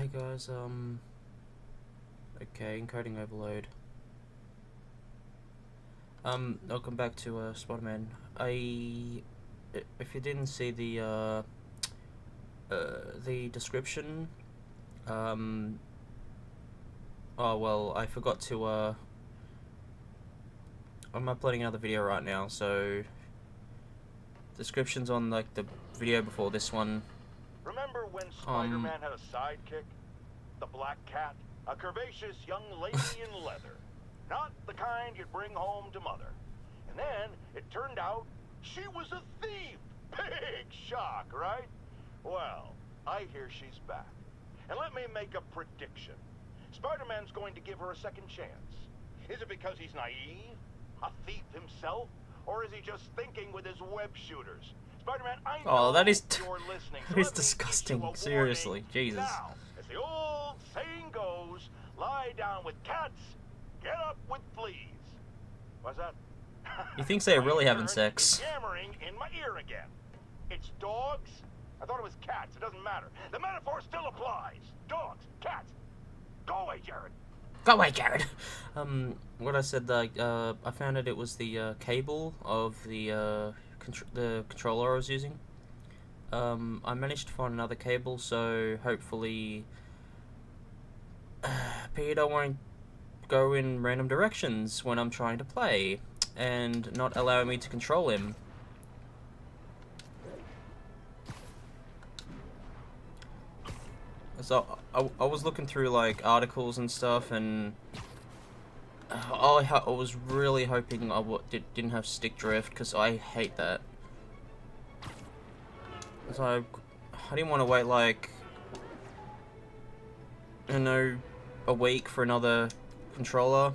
Hey guys, um... Okay, encoding overload. Um, welcome back to uh, Spider-Man. I... If you didn't see the, uh... Uh, the description, um... Oh, well, I forgot to, uh... I'm uploading another video right now, so... Description's on, like, the video before this one. Remember when um, Spider-Man had a sidekick? The Black Cat? A curvaceous young lady in leather. Not the kind you'd bring home to mother. And then, it turned out, she was a thief! Big shock, right? Well, I hear she's back. And let me make a prediction. Spider-Man's going to give her a second chance. Is it because he's naive? A thief himself? Or is he just thinking with his web shooters? Spider-Man, I know Oh, that is you're listening. so is disgusting. Seriously, Jesus. Now, as the old saying goes, lie down with cats, get up with fleas. What's that? He thinks they're really having sex. Yammering in my ear again. It's dogs. I thought it was cats. It doesn't matter. The metaphor still applies. Dogs, cats. Go away, Jared. Go away, Jared. Um, what I said, like, uh, I found out it was the uh, cable of the uh, contr the controller I was using. Um, I managed to find another cable, so hopefully Peter won't go in random directions when I'm trying to play, and not allow me to control him. So I, I was looking through like articles and stuff, and uh, I, I was really hoping I did, didn't have stick drift because I hate that. So I, I didn't want to wait like I don't know a week for another controller,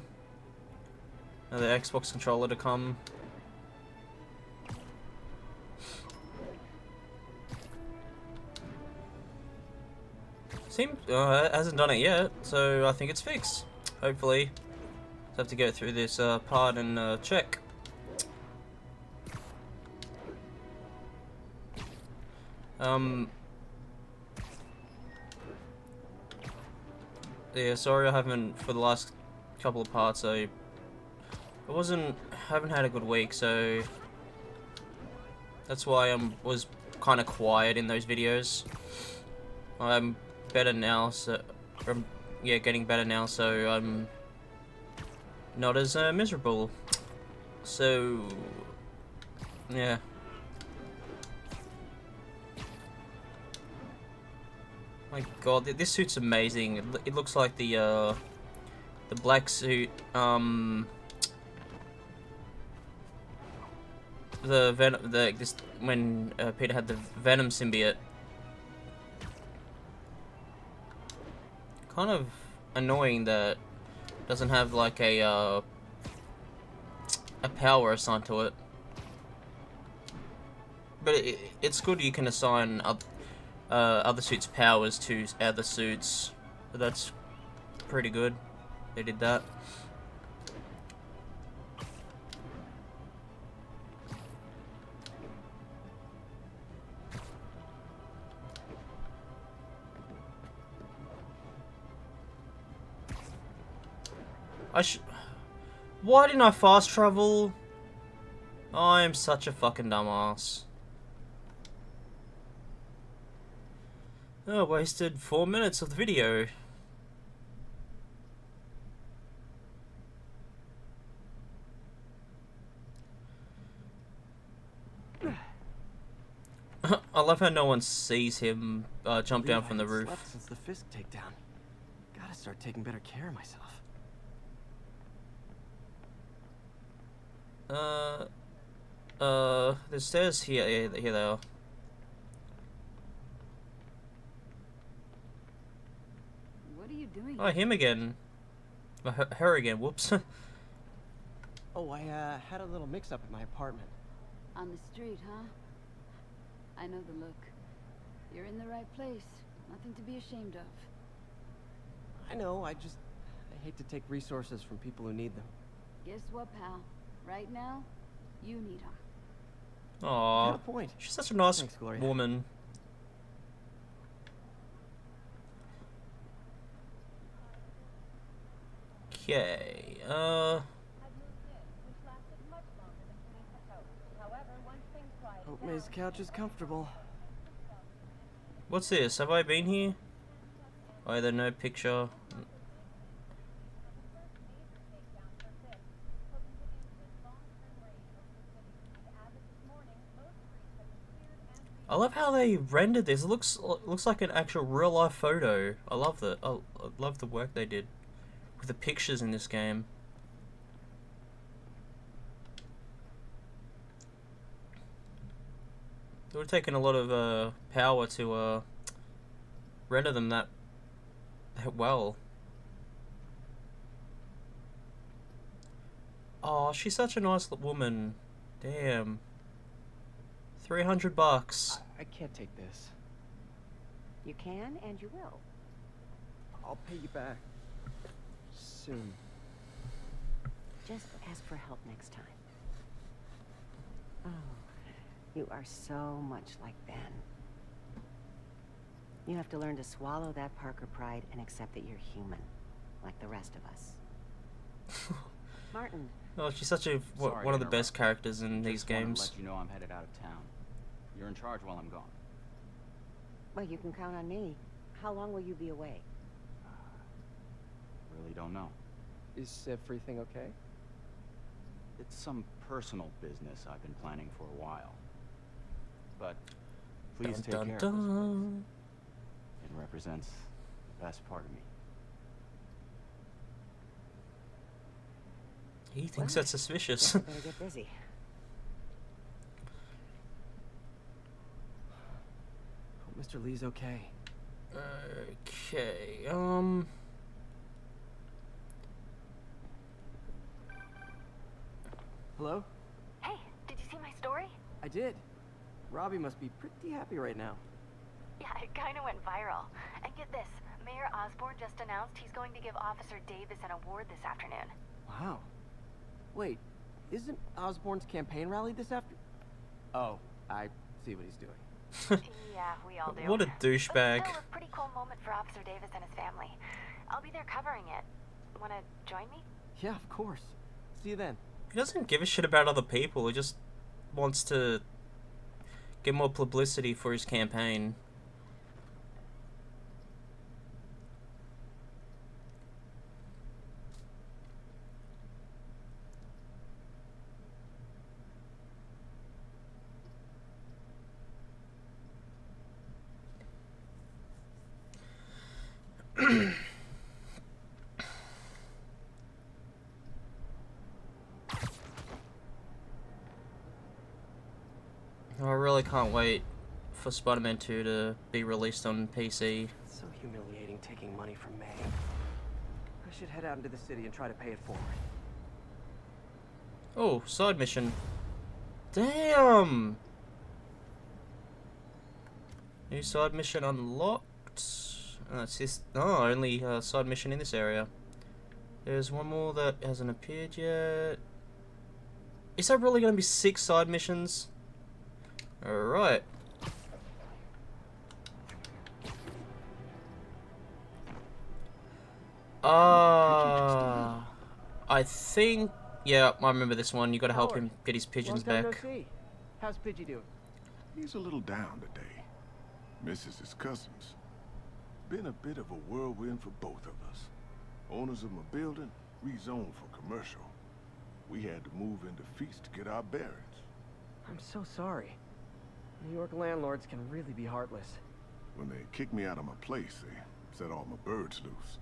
another Xbox controller to come. Seems uh, hasn't done it yet, so I think it's fixed. Hopefully, just have to go through this uh, part and uh, check. Um. Yeah, sorry I haven't for the last couple of parts. I, I wasn't haven't had a good week, so that's why I am was kind of quiet in those videos. I'm better now, so I'm yeah getting better now, so I'm not as uh, miserable. So yeah. My god, this suit's amazing. It, looks like the uh the black suit um the venom the this when uh, Peter had the venom symbiote kind of annoying that doesn't have like a uh, a power assigned to it. But it, it's good you can assign oth- uh, other suits' powers to other suits. That's pretty good. They did that. I sh- Why didn't I fast travel? I am such a fucking dumbass. Oh, wasted four minutes of the video. I love how no one sees him uh, jump down from the roof. Since the Fisk takedown. Gotta start taking better care of myself. Uh, uh, the stairs here, here, here they are. What are you doing? Oh, him again. Uh, her, her again, whoops. Oh, I uh, had a little mix-up at my apartment. On the street, huh? I know the look. You're in the right place. Nothing to be ashamed of. I know, I just... I hate to take resources from people who need them. Guess what, pal? right now, you need him. Aw. point. She's such an awesome Thanks, woman. Okay. Uh. Oh, Hope May's couch is comfortable. What's this? Have I been here? Oh, Either no picture. I love how they rendered this. It looks looks like an actual real life photo. I love the I love the work they did with the pictures in this game. It would have taken a lot of uh, power to uh, render them that, that well. Oh, she's such a nice woman. Damn. 300 bucks. I, I can't take this. You can and you will. I'll pay you back. Soon. Just ask for help next time. Oh, you are so much like Ben. You have to learn to swallow that Parker pride and accept that you're human, like the rest of us. Martin. Oh, she's such a one of the best characters in Just these games. let you know I'm headed out of town. You're in charge while I'm gone. Well, you can count on me. How long will you be away? Really don't know. Is everything okay? It's some personal business I've been planning for a while. But please Dun, take dun, care of dun. this. It represents the best part of me. He thinks Well, that's suspicious. Better get busy. Mr. Li's okay. okay, um... Hello? Hey, did you see my story? I did. Robbie must be pretty happy right now. Yeah, it kind of went viral. And get this, Mayor Osborn just announced he's going to give Officer Davis an award this afternoon. Wow. Wait, isn't Osborn's campaign rally this after? Oh, I see what he's doing. Yeah, we all do. What a But douchebag. still a pretty cool moment for Officer Davis and his family. I'll be there covering it. Wanna join me? Yeah, of course. See you then. He doesn't give a shit about other people. He just wants to get more publicity for his campaign. I really can't wait for Spider-Man 2 to be released on PC. It's so humiliating taking money from May. I should head out into the city and try to pay it forward. Oh, side mission. Damn! New side mission unlocked. Oh, it's this. Oh, only uh, side mission in this area. There's one more that hasn't appeared yet. Is that really going to be six side missions? Alright. Ah, I think. Yeah, I remember this one. You got to help him get his pigeons back. How's Pidgey doing? He's a little down today. Misses his cousins. Been a bit of a whirlwind for both of us. Owners of my building rezoned for commercial. We had to move into feast to get our bearings. I'm so sorry. New York landlords can really be heartless. When they kicked me out of my place, they set all my birds loose.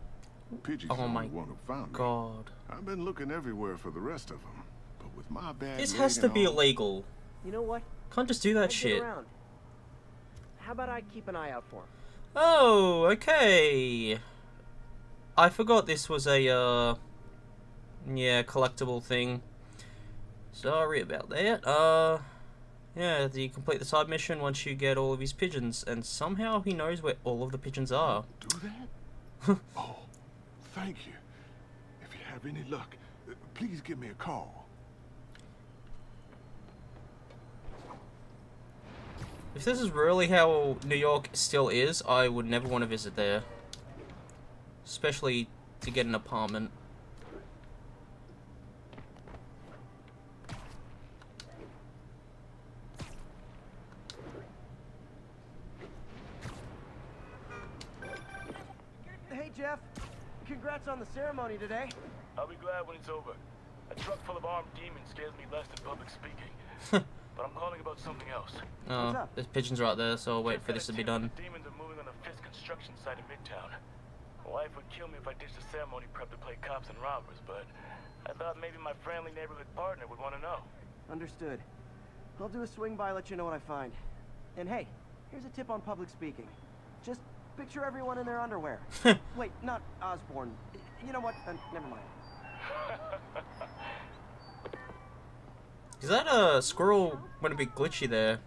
Pidgey's Oh the my only one who found me. God. I've been looking everywhere for the rest of them, but with my bad This has to be all, illegal. You know what? Can't just do that I'd shit. around. How about I keep an eye out for him? Oh, okay. I forgot this was a, uh, yeah, collectible thing. Sorry about that. Uh, yeah, you complete the side mission once you get all of his pigeons, and somehow he knows where all of the pigeons are. Do that? oh, thank you. If you have any luck, uh, please give me a call. If this is really how New York still is, I would never want to visit there. Especially to get an apartment. Jeff. Congrats on the ceremony today. I'll be glad when it's over. A truck full of armed demons scares me less than public speaking. but I'm calling about something else. Oh, up? there's pigeons right there, so I'll wait for this to be done. Demons are moving on the Fisk construction site in Midtown. My wife would kill me if I ditched the ceremony prep to play cops and robbers, but I thought maybe my friendly neighborhood partner would want to know. Understood. I'll do a swing by, let you know what I find. And hey, here's a tip on public speaking. Just picture everyone in their underwear. Wait, not Osborn. You know what? Uh, never mind. Is that a squirrel went a be glitchy there?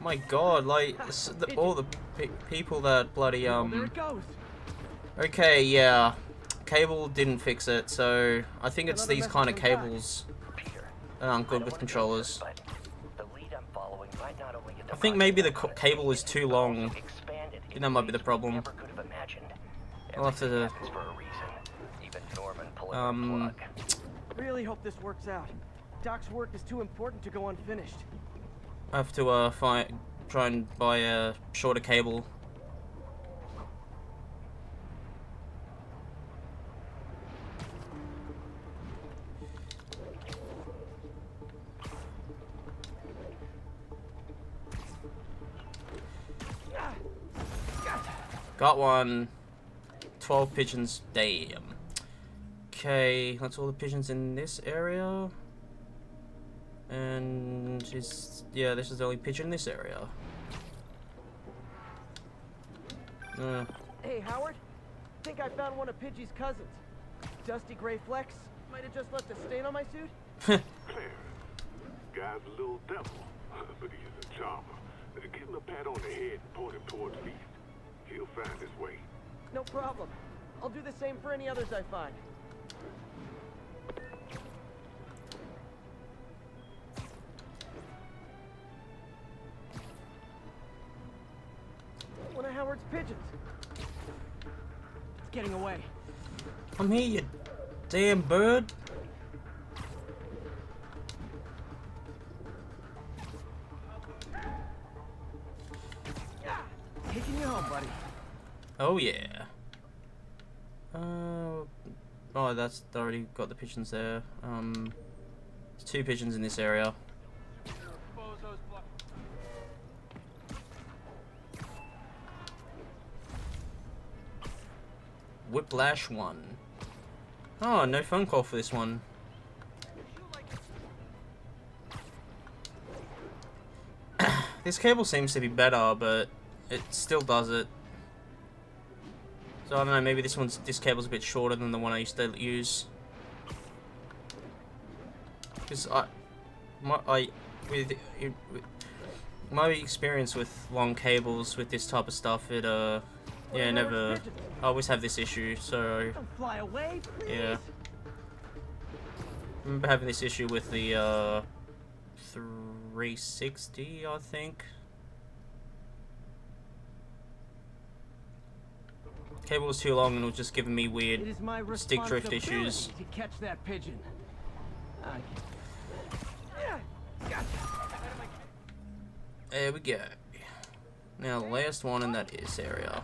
My god, like, the, all the pe people that bloody, um... Okay, yeah. Cable didn't fix it, so I think it's these kind of cables Peter, that aren't good with wanna controllers. Think maybe the co- cable is too long. expand it think that might be the problem. never could have imagined. I'll have to, Everything happens for a reason. Even Norman pulling the Um. Really hope this works out. Doc's work is too important to go unfinished. I have to, uh, find, try and buy a shorter cable. Got one. 12 pigeons. Damn. Okay, that's all the pigeons in this area. And is yeah, this is the only pigeon in this area. Uh, Hey, Howard. Think I found one of Pidgey's cousins. Dusty gray flecks. Might have just left a stain on my suit. Clarence. Guy's a little devil, but he's a charmer. Give him a pat on the head and point him towards the east. He'll find his way. No problem. I'll do the same for any others I find. One of Howard's pigeons. It's getting away. I'm here, you damn bird. That's already got the pigeons there. Um, there's two pigeons in this area. Whiplash one. Oh, no phone call for this one. this cable seems to be better, but it still does it. So I don't know, maybe this one's this cable's a bit shorter than the one I used to use. Because I, my, I, with, it, with my experience with long cables with this type of stuff, it uh, yeah, never. I always have this issue, so fly away, yeah. I remember having this issue with the uh, 360, I think. Cable was too long and it was just giving me weird It is my stick drift issues. to catch that pigeon. I... There we go. Now, the last one, and that is area.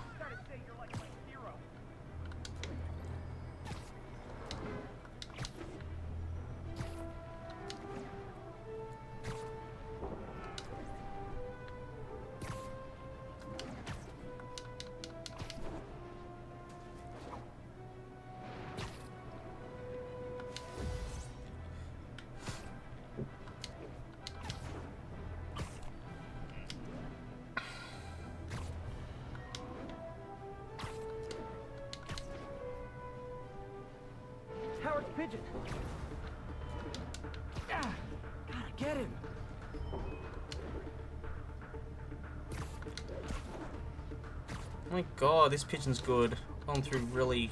Pigeon. Ah, gotta get him. Oh my god, this pigeon's good. Gone through really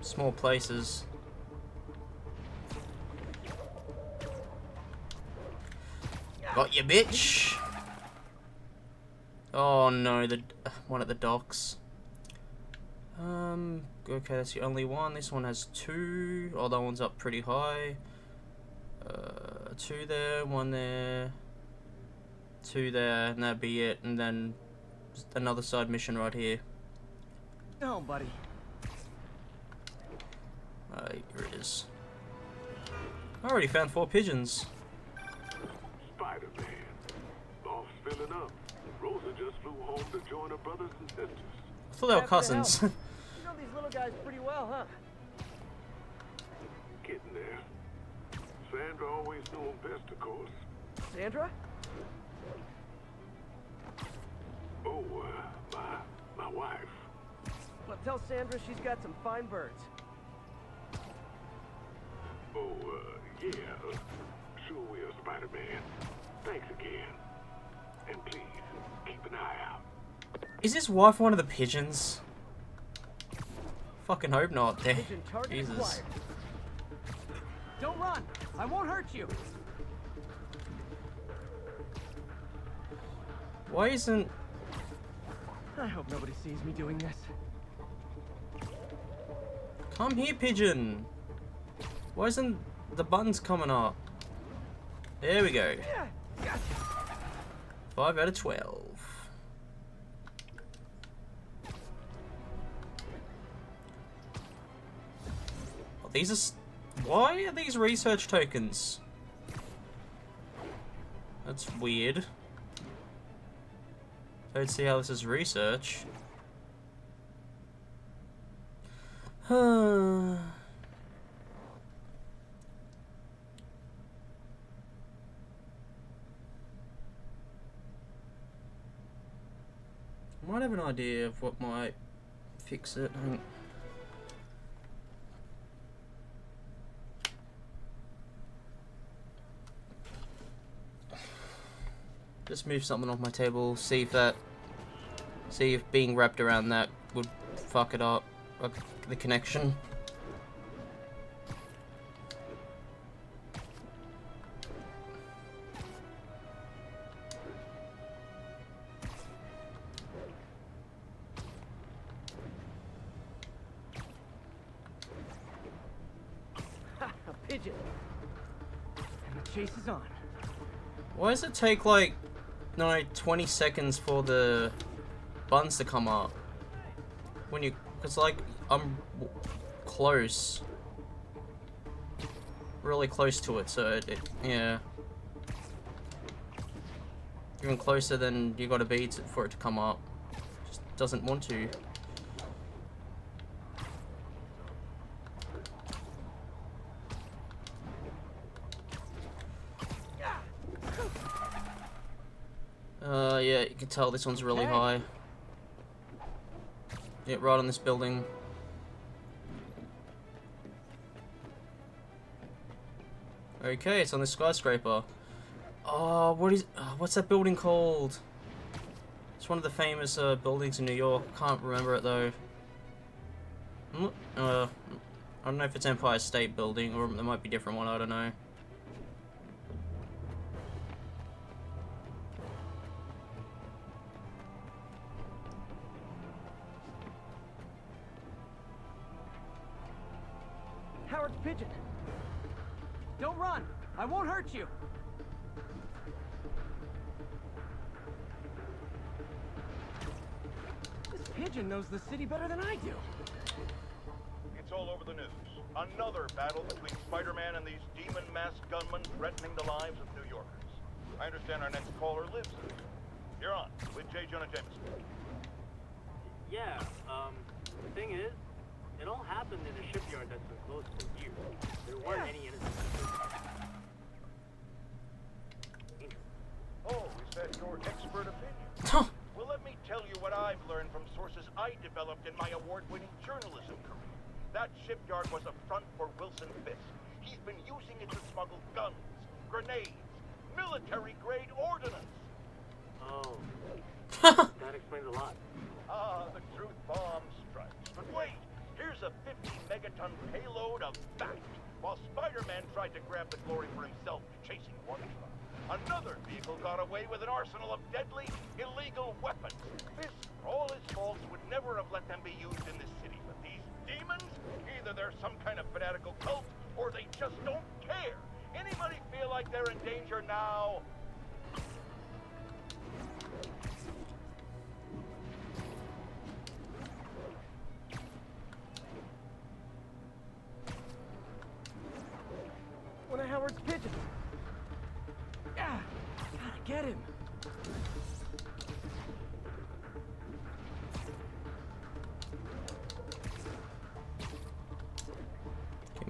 small places. Got you, bitch! Oh no, the one at the docks. Okay, that's the only one. This one has two. Oh, that one's up pretty high. Uh, two there, one there, two there, and that'd be it. And then another side mission right here. Oh, buddy. Uh, here it is. I already found four pigeons. Spider-Man. Boss filling up. Rosa just flew home to join her brothers and sisters. I thought they were cousins. help. You know these little guys pretty well, huh? Getting there. Sandra always knew him best, of course. Sandra? Oh, uh, my, my wife. Well, tell Sandra she's got some fine birds. Oh, uh, yeah. uh, Sure will, Spider-Man. Thanks again. And please, keep an eye out. Is his wife one of the pigeons? Fucking hope not. Eh? Damn. Jesus. Don't run. I won't hurt you. Why isn't... I hope nobody sees me doing this. Come here, pigeon. Why isn't the buttons coming up? There we go. 5 out of 12. These are... Why are these research tokens? That's weird. Don't see how this is research. I might have an idea of what might fix it. Just move something off my table, see if that... See if being wrapped around that would fuck it up. The connection. A pigeon! And the chase is on. Why does it take like, no, 20 seconds for the buns to come up? When you, it's like, I'm close. Really close to it, so it, it yeah. Even closer than you gotta be to, for it to come up. Just doesn't want to. Uh, yeah, you can tell this one's really high. Yeah, right on this building. Okay, it's on this skyscraper. Oh, what is? Oh, what's that building called? It's one of the famous uh, buildings in New York. Can't remember it though. I'm Uh, I don't know if it's Empire State Building or there might be a different one. I don't know. Battle between Spider-Man and these demon-masked gunmen threatening the lives of New Yorkers. I understand our next caller lives there. You're on with J. Jonah Jameson. Yeah, um, the thing is, it all happened in a shipyard that's been closed for years. There weren't any innocent people. Oh, is that your expert opinion? well, let me tell you what I've learned from sources I developed in my award-winning journalism career. That shipyard was a front for Wilson Fisk. He's been using it to smuggle guns, grenades, military-grade ordnance. Oh. that explains a lot. Ah, the truth bomb strikes. But wait, here's a 50 megaton payload of fact. While Spider-Man tried to grab the glory for himself chasing one truck, another vehicle got away with an arsenal of deadly, illegal weapons. This, for all his faults, would never have let them be used in this city. But these demons, either they're some kind of fanatical cult, or they just don't care. Anybody feel like they're in danger now?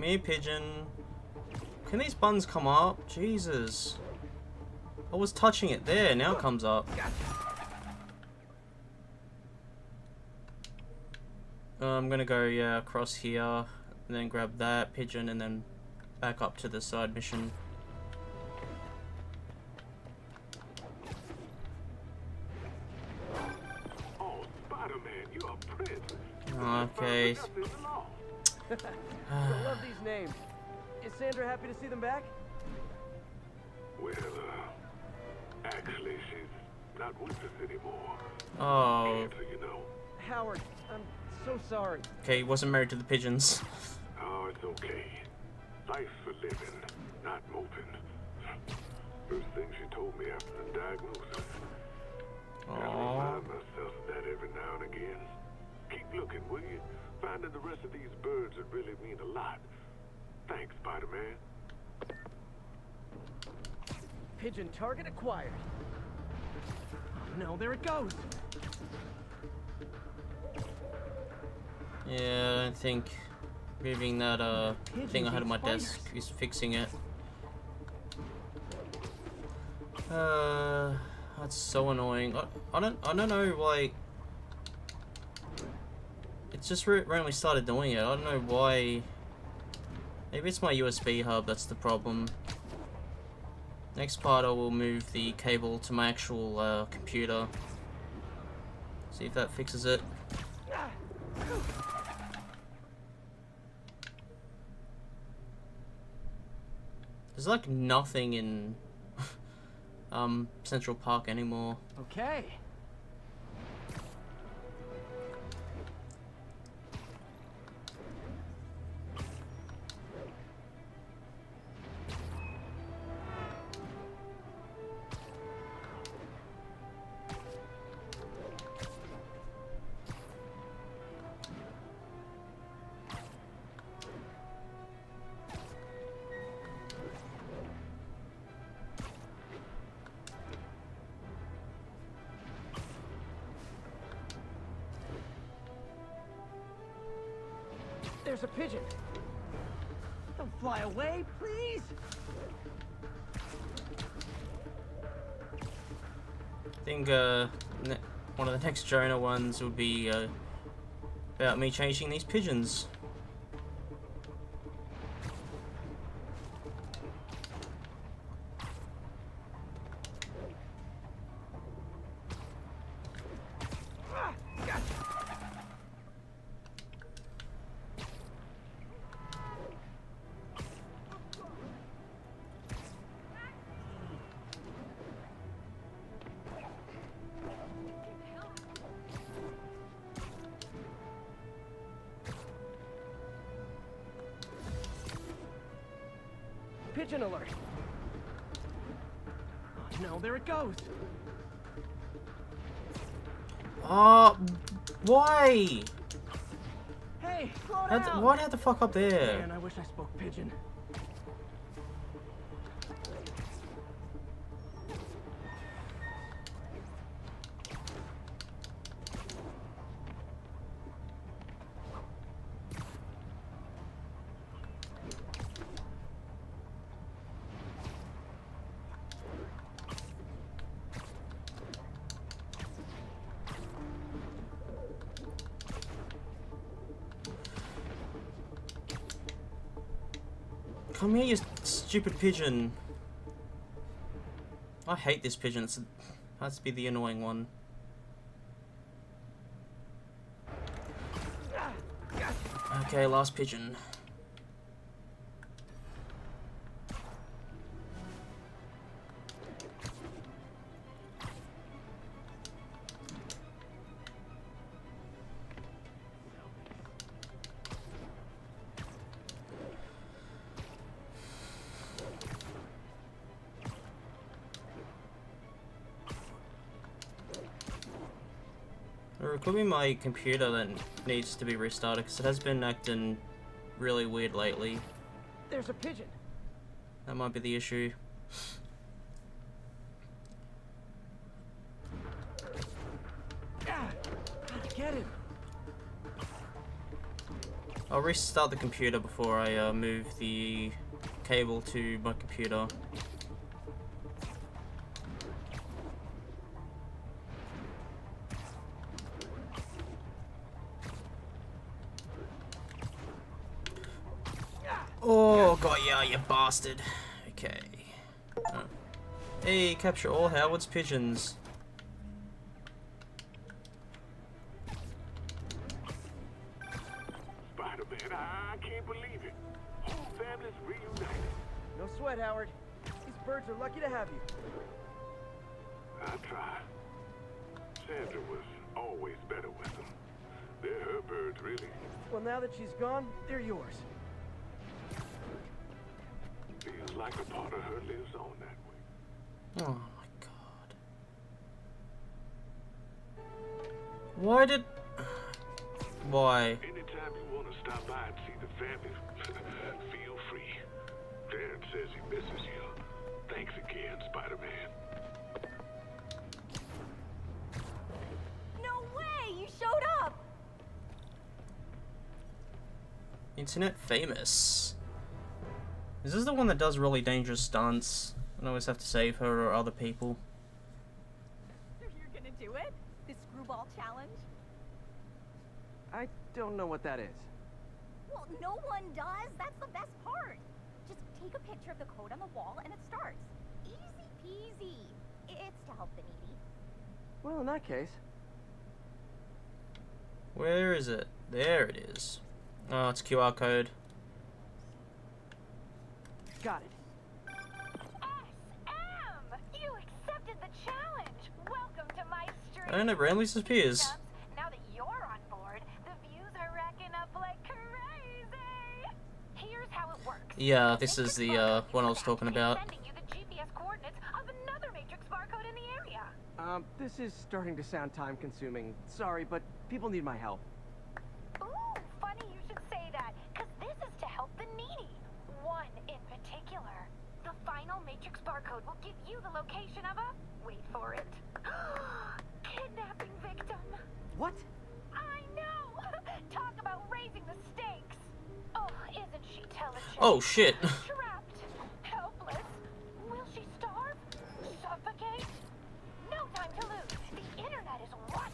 Me pigeon. Can these buns come up? Jesus. I was touching it there, now it comes up. Uh, I'm gonna go, yeah, across here, and then grab that pigeon, and then back up to the side mission. Oh, Spider-Man, you're a princess. Okay. Nothing at all. I love these names. Is Sandra happy to see them back? Well, uh, actually, she's not with us anymore. Oh, Cancer, you know. Howard, I'm so sorry. okay, he wasn't married to the pigeons. Oh, it's okay. Life's for living, not moping. First thing she told me after the diagnosis. Gotta Aww. remind myself of that every now and again. Keep looking, will you? Finding the rest of these birds would really mean a lot. Thanks, Spider-Man. Pigeon target acquired. Oh, no, there it goes. Yeah, I think moving that uh thing ahead of my Pigeons desk is fixing it. Uh, that's so annoying. I, I don't I don't know like just ra- randomly started doing it. I don't know why. Maybe it's my USB hub that's the problem. Next part I will move the cable to my actual uh, computer. See if that fixes it. There's like nothing in um Central Park anymore. Okay. There's a pigeon. Don't fly away, please. I think uh one of the next Jonah ones would be uh, about me changing these pigeons. Fuck up there? Man, I wish I spoke pigeon. Come here, you stupid pigeon. I hate this pigeon. It's has to be the annoying one. Okay, last pigeon. It could be my computer that needs to be restarted because it has been acting really weird lately. There's a pigeon. That might be the issue. Get him. I'll restart the computer before I uh, move the cable to my computer. You bastard. Okay. Oh. Hey, capture all Howard's pigeons. Spider-Man, I, I can't believe it. Whole family's reunited. No sweat, Howard. These birds are lucky to have you. I try. Sandra was always better with them. They're her birds, really. Well, now that she's gone, they're yours. Like a part of her lives on that way. Oh my god. Why did... Why? Anytime you want to stop by and see the family, feel free. Dan says he misses you. Thanks again, Spider-Man. No way! You showed up! Internet famous. Is this the one that does really dangerous stunts? And always have to save her or other people? You're gonna do it? This screwball challenge? I don't know what that is. Well, no one does. That's the best part. Just take a picture of the code on the wall and it starts. Easy peasy. It's to help the needy. Well, in that case, Where is it? There it is. Oh, it's QR code. Got it. SM! You accepted the challenge! Welcome to my stream! And it randomly disappears. Now that you're on board, the views are racking up like crazy! Here's how it works. Yeah, this is the uh, one I was talking about. Sending you the GPS coordinates of another matrix barcode in the area. Um, this is starting to sound time-consuming. Sorry, but people need my help. Ooh, funny you should say that, because this is to help the needy. One in particular. The final matrix barcode will give you the location of a... Wait for it. Kidnapping victim. What? I know! Talk about raising the stakes. Oh, isn't she intelligent? Oh shit. Trapped. Helpless. Will she starve? Suffocate? No time to lose. The internet is watching.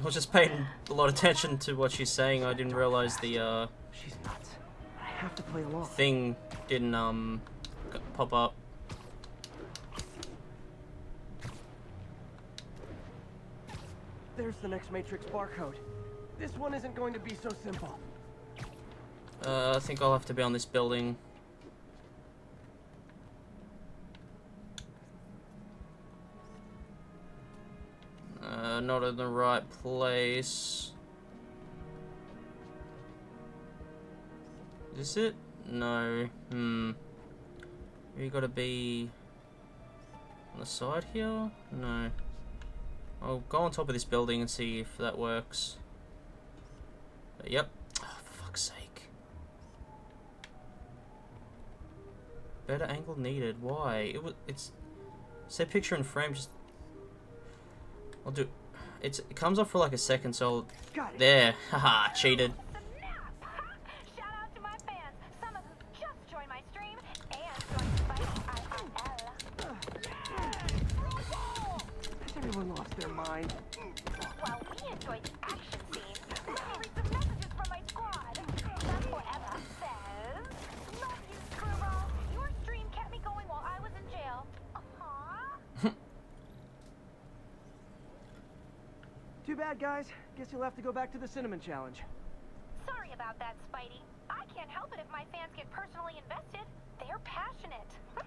I was just paying a lot of attention to what she's saying. I didn't realize the uh, She's nuts. I have to play along. thing didn't um pop up. There's the next Matrix barcode. This one isn't going to be so simple. Uh, I think I'll have to be on this building. Not in the right place. Is this it? No. Hmm. You gotta be on the side here? No. I'll go on top of this building and see if that works. Uh, yep. Oh, for fuck's sake. Better angle needed. Why? It was. It's. Say picture in frame. Just. I'll do. It's. It comes off for like a second. So. There. Haha. Cheated. Too bad, guys. Guess you'll have to go back to the Cinnamon Challenge. Sorry about that, Spidey. I can't help it if my fans get personally invested. They're passionate.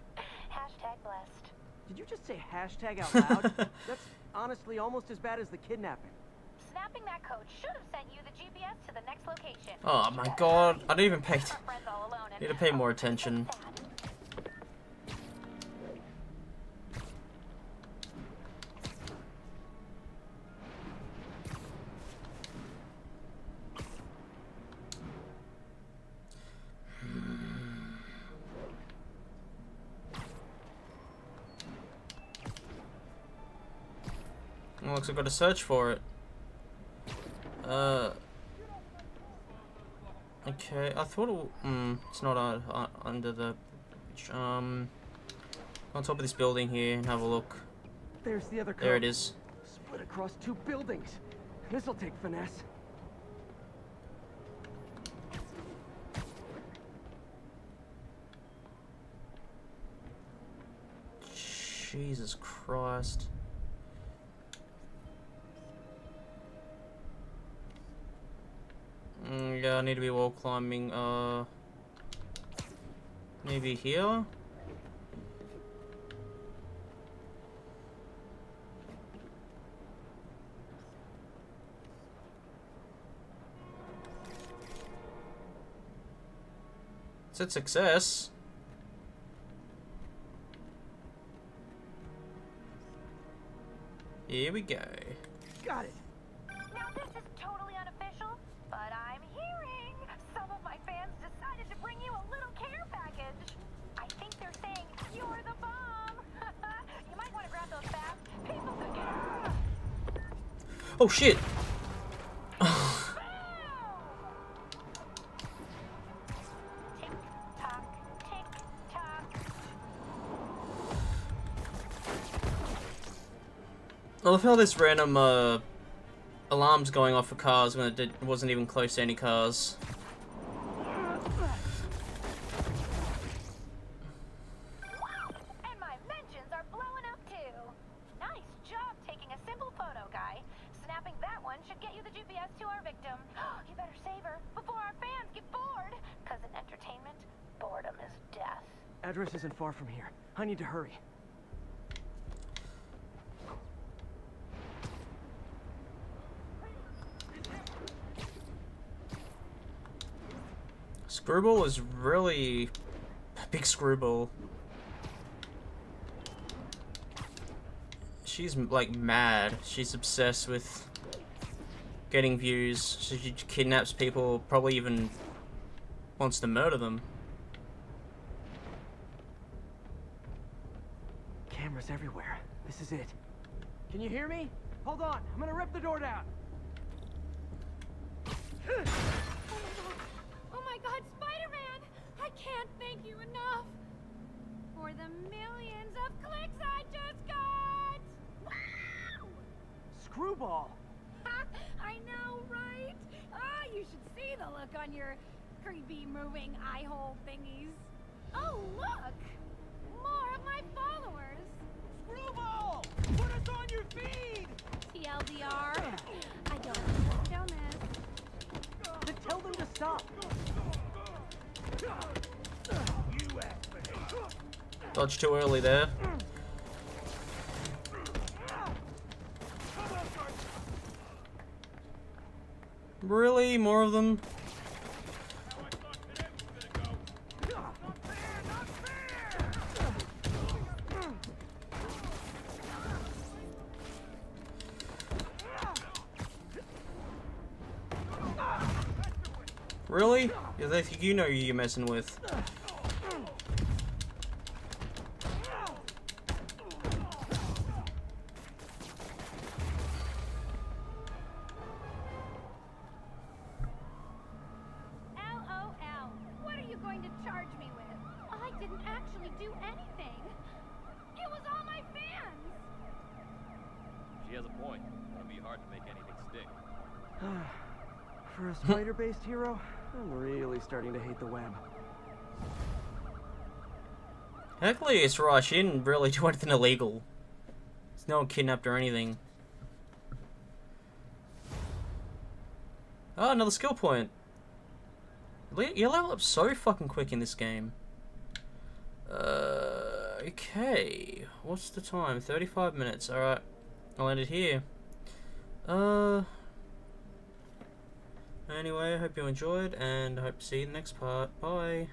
Hashtag blessed. Did you just say hashtag out loud? That's honestly almost as bad as the kidnapping. Snapping that code should have sent you the GPS to the next location. Oh my god. I didn't even pay. Our friends all alone and Need to pay more attention. Like I've got to search for it. Uh. Okay, I thought it. Hmm, it's not uh, uh, under the. Um. On top of this building here and have a look. There's the other code. There it is. Split across two buildings. This'll take finesse. Jesus Christ. Mm, yeah, I need to be wall climbing, uh... Maybe here? Said success. Here we go. Got it. Oh shit! I love how this random, uh, alarm's going off for cars when it did, wasn't even close to any cars. Far from here. I need to hurry. Screwball is really a big screwball. She's like mad. She's obsessed with getting views. She kidnaps people, probably even wants to murder them. Cameras everywhere. This is it. Can you hear me? Hold on. I'm gonna rip the door down. Oh my god, Spider-Man! I can't thank you enough for the millions of clicks I just got! Wow! Screwball. I know, right? Ah, you should see the look on your creepy moving eye hole thingies. Oh, look! More of my followers! Screwball! Put us on your feed! TLDR. I don't condone this. Then tell them to stop. Dodge too early there. Really? More of them? Really? Yeah, they think you know who you're messing with. LOL. What are you going to charge me with? I didn't actually do anything. It was all my fans. She has a point. It'll be hard to make anything stick. For a spider-based hero, I'm really starting to hate the web. It's right. She didn't really do anything illegal. There's no one kidnapped or anything. Oh, another skill point. You level up so fucking quick in this game. Uh, okay. What's the time? 35 minutes. Alright. I'll end it here. Uh. Anyway, I hope you enjoyed, and I hope to see you in the next part. Bye.